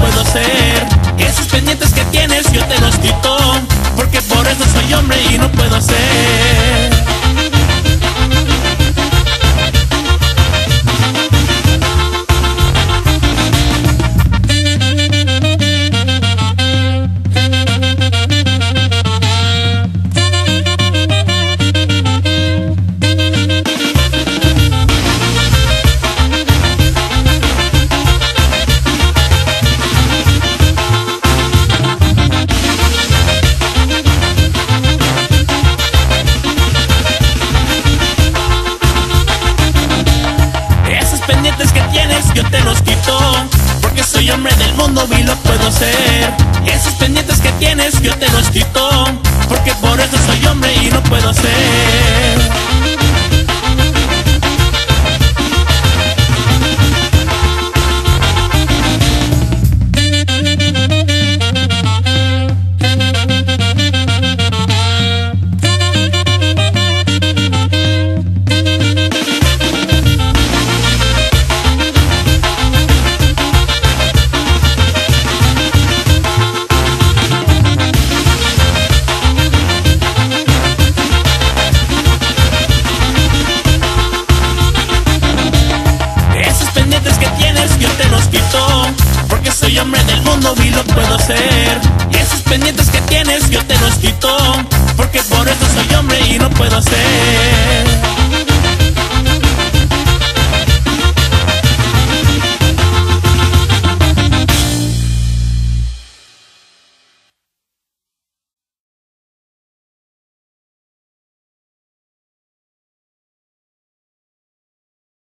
puedo ser. Esos pendientes que tienes yo te los quito, porque por eso soy hombre y no puedo ser. Mundo y lo puedo ser soy hombre del mundo y lo puedo hacer. Y esos pendientes que tienes yo te los quito, porque por eso soy hombre y no puedo hacer.